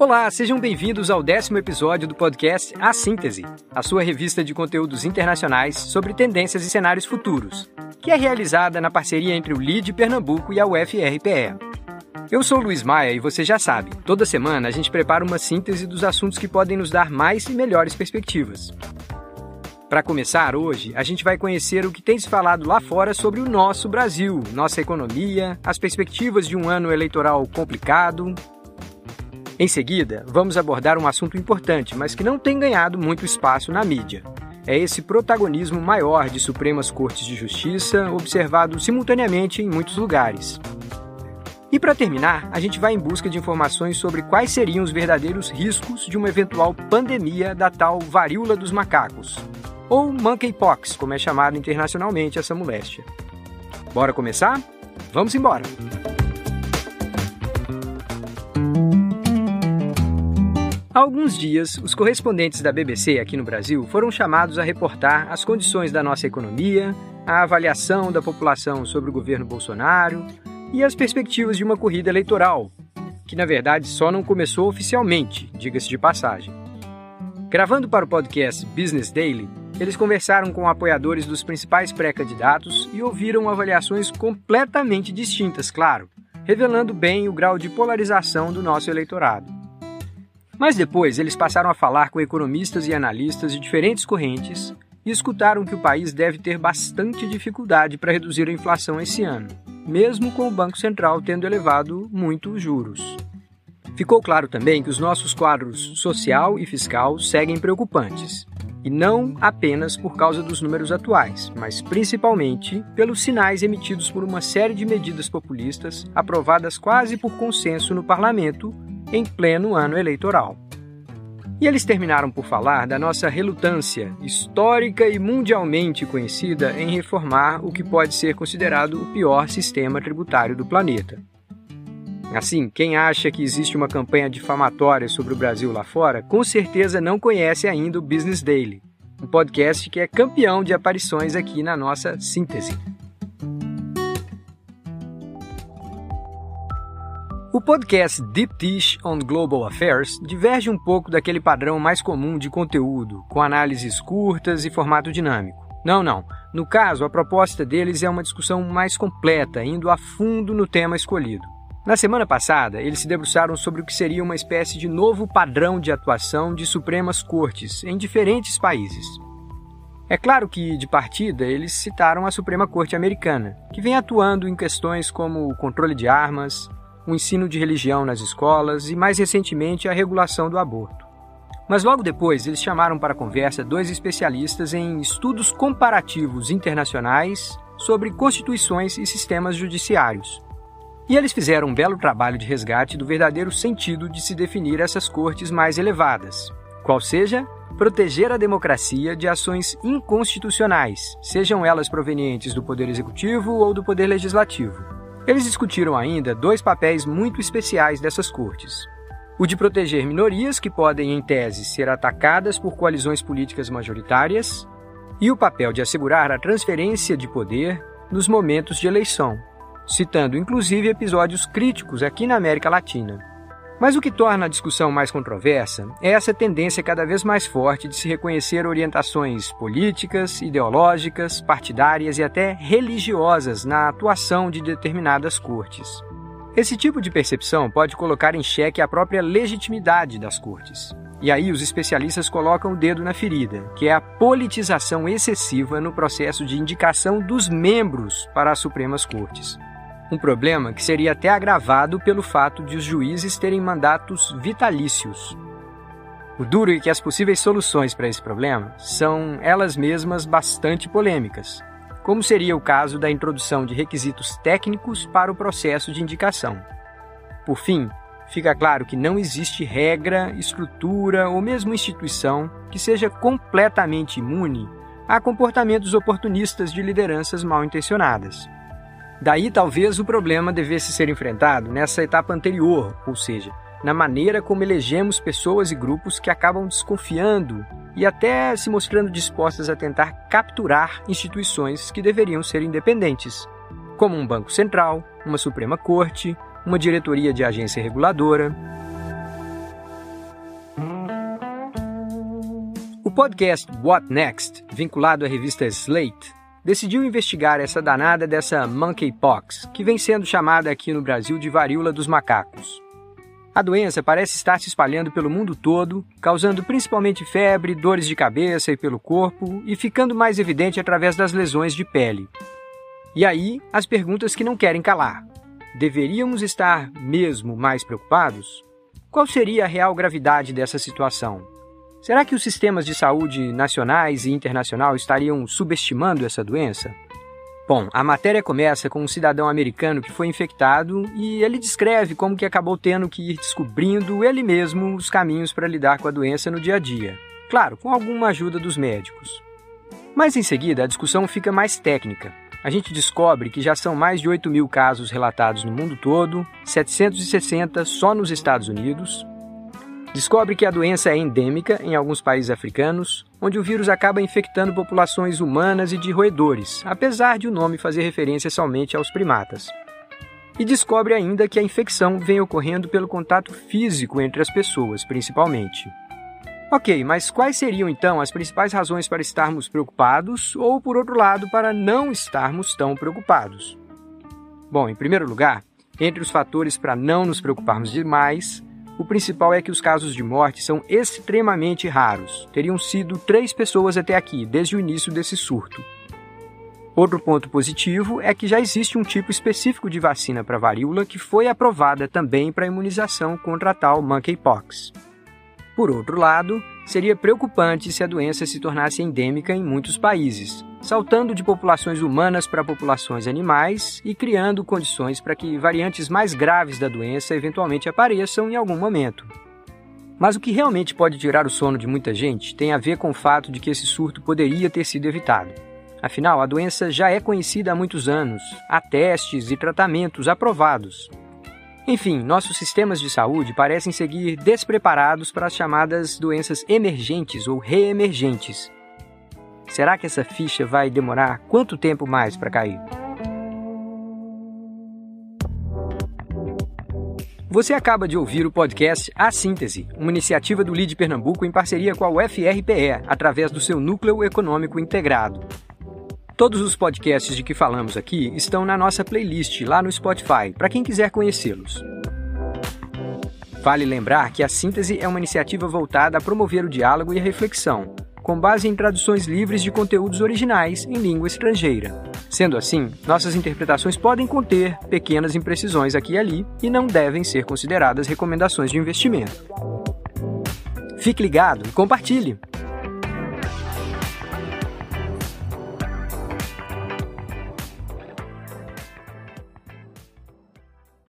Olá, sejam bem-vindos ao décimo episódio do podcast A Síntese, a sua revista de conteúdos internacionais sobre tendências e cenários futuros, que é realizada na parceria entre o LID Pernambuco e a UFRPE. Eu sou Luiz Maia e você já sabe, toda semana a gente prepara uma síntese dos assuntos que podem nos dar mais e melhores perspectivas. Para começar, hoje a gente vai conhecer o que tem se falado lá fora sobre o nosso Brasil, nossa economia, as perspectivas de um ano eleitoral complicado, em seguida, vamos abordar um assunto importante, mas que não tem ganhado muito espaço na mídia. É esse protagonismo maior de Supremas Cortes de Justiça, observado simultaneamente em muitos lugares. E para terminar, a gente vai em busca de informações sobre quais seriam os verdadeiros riscos de uma eventual pandemia da tal varíola dos macacos, ou monkeypox, como é chamada internacionalmente essa moléstia. Bora começar? Vamos embora! Há alguns dias, os correspondentes da BBC aqui no Brasil foram chamados a reportar as condições da nossa economia, a avaliação da população sobre o governo Bolsonaro e as perspectivas de uma corrida eleitoral, que na verdade só não começou oficialmente, diga-se de passagem. Gravando para o podcast Business Daily, eles conversaram com apoiadores dos principais pré-candidatos e ouviram avaliações completamente distintas, claro, revelando bem o grau de polarização do nosso eleitorado. Mas depois eles passaram a falar com economistas e analistas de diferentes correntes e escutaram que o país deve ter bastante dificuldade para reduzir a inflação esse ano, mesmo com o Banco Central tendo elevado muito os juros. Ficou claro também que os nossos quadros social e fiscal seguem preocupantes, e não apenas por causa dos números atuais, mas principalmente pelos sinais emitidos por uma série de medidas populistas aprovadas quase por consenso no parlamento em pleno ano eleitoral. E eles terminaram por falar da nossa relutância, histórica e mundialmente conhecida, em reformar o que pode ser considerado o pior sistema tributário do planeta. Assim, quem acha que existe uma campanha difamatória sobre o Brasil lá fora, com certeza não conhece ainda o Business Daily, um podcast que é campeão de aparições aqui na nossa síntese. O podcast Deep Dish on Global Affairs diverge um pouco daquele padrão mais comum de conteúdo, com análises curtas e formato dinâmico. Não, não. No caso, a proposta deles é uma discussão mais completa, indo a fundo no tema escolhido. Na semana passada, eles se debruçaram sobre o que seria uma espécie de novo padrão de atuação de Supremas Cortes em diferentes países. É claro que, de partida, eles citaram a Suprema Corte Americana, que vem atuando em questões como o controle de armas, o ensino de religião nas escolas e, mais recentemente, a regulação do aborto. Mas logo depois, eles chamaram para conversa dois especialistas em estudos comparativos internacionais sobre constituições e sistemas judiciários. E eles fizeram um belo trabalho de resgate do verdadeiro sentido de se definir essas cortes mais elevadas, qual seja proteger a democracia de ações inconstitucionais, sejam elas provenientes do Poder Executivo ou do Poder Legislativo. Eles discutiram ainda dois papéis muito especiais dessas cortes. O de proteger minorias que podem, em tese, ser atacadas por coalizões políticas majoritárias, e o papel de assegurar a transferência de poder nos momentos de eleição, citando inclusive episódios críticos aqui na América Latina. Mas o que torna a discussão mais controversa é essa tendência cada vez mais forte de se reconhecer orientações políticas, ideológicas, partidárias e até religiosas na atuação de determinadas cortes. Esse tipo de percepção pode colocar em xeque a própria legitimidade das cortes. E aí os especialistas colocam o dedo na ferida, que é a politização excessiva no processo de indicação dos membros para as Supremas Cortes. Um problema que seria até agravado pelo fato de os juízes terem mandatos vitalícios. O duro é que as possíveis soluções para esse problema são elas mesmas bastante polêmicas, como seria o caso da introdução de requisitos técnicos para o processo de indicação. Por fim, fica claro que não existe regra, estrutura ou mesmo instituição que seja completamente imune a comportamentos oportunistas de lideranças mal intencionadas. Daí talvez o problema devesse ser enfrentado nessa etapa anterior, ou seja, na maneira como elegemos pessoas e grupos que acabam desconfiando e até se mostrando dispostas a tentar capturar instituições que deveriam ser independentes, como um Banco Central, uma Suprema Corte, uma diretoria de agência reguladora. O podcast What Next, vinculado à revista Slate, decidiu investigar essa danada dessa monkeypox, que vem sendo chamada aqui no Brasil de varíola dos macacos. A doença parece estar se espalhando pelo mundo todo, causando principalmente febre, dores de cabeça e pelo corpo, e ficando mais evidente através das lesões de pele. E aí, as perguntas que não querem calar. Deveríamos estar mesmo mais preocupados? Qual seria a real gravidade dessa situação? Será que os sistemas de saúde nacionais e internacional estariam subestimando essa doença? Bom, a matéria começa com um cidadão americano que foi infectado e ele descreve como que acabou tendo que ir descobrindo ele mesmo os caminhos para lidar com a doença no dia a dia. Claro, com alguma ajuda dos médicos. Mas em seguida a discussão fica mais técnica. A gente descobre que já são mais de 8 mil casos relatados no mundo todo, 760 só nos Estados Unidos, Descobre que a doença é endêmica em alguns países africanos, onde o vírus acaba infectando populações humanas e de roedores, apesar de o nome fazer referência somente aos primatas. E descobre ainda que a infecção vem ocorrendo pelo contato físico entre as pessoas, principalmente. Ok, mas quais seriam então as principais razões para estarmos preocupados ou, por outro lado, para não estarmos tão preocupados? Bom, em primeiro lugar, entre os fatores para não nos preocuparmos demais o principal é que os casos de morte são extremamente raros. Teriam sido três pessoas até aqui, desde o início desse surto. Outro ponto positivo é que já existe um tipo específico de vacina para varíola que foi aprovada também para imunização contra a tal monkeypox. Por outro lado, seria preocupante se a doença se tornasse endêmica em muitos países, saltando de populações humanas para populações animais e criando condições para que variantes mais graves da doença eventualmente apareçam em algum momento. Mas o que realmente pode tirar o sono de muita gente tem a ver com o fato de que esse surto poderia ter sido evitado. Afinal, a doença já é conhecida há muitos anos, há testes e tratamentos aprovados. Enfim, nossos sistemas de saúde parecem seguir despreparados para as chamadas doenças emergentes ou reemergentes, Será que essa ficha vai demorar quanto tempo mais para cair? Você acaba de ouvir o podcast A Síntese, uma iniciativa do LID Pernambuco em parceria com a UFRPE, através do seu Núcleo Econômico Integrado. Todos os podcasts de que falamos aqui estão na nossa playlist lá no Spotify, para quem quiser conhecê-los. Vale lembrar que a Síntese é uma iniciativa voltada a promover o diálogo e a reflexão, com base em traduções livres de conteúdos originais em língua estrangeira. Sendo assim, nossas interpretações podem conter pequenas imprecisões aqui e ali e não devem ser consideradas recomendações de investimento. Fique ligado e compartilhe!